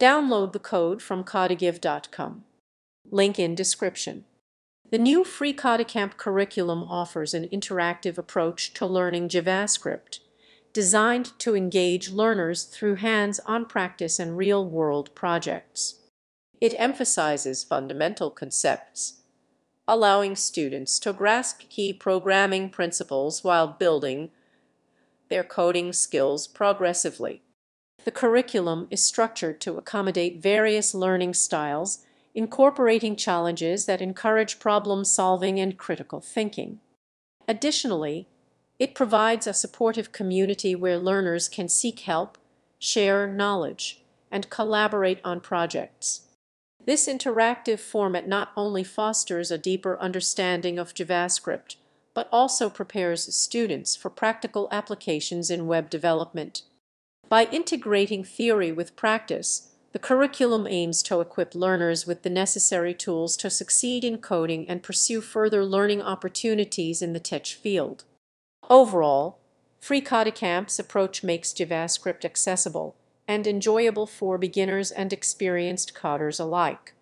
Download the code from codegive.com. Link in description. The new freeCodeCamp curriculum offers an interactive approach to learning JavaScript, designed to engage learners through hands-on practice and real-world projects. It emphasizes fundamental concepts, allowing students to grasp key programming principles while building their coding skills progressively. The curriculum is structured to accommodate various learning styles, incorporating challenges that encourage problem solving and critical thinking. Additionally, it provides a supportive community where learners can seek help, share knowledge, and collaborate on projects. This interactive format not only fosters a deeper understanding of JavaScript, but also prepares students for practical applications in web development. By integrating theory with practice, the curriculum aims to equip learners with the necessary tools to succeed in coding and pursue further learning opportunities in the tech field. Overall, freeCodeCamp's approach makes JavaScript accessible and enjoyable for beginners and experienced coders alike.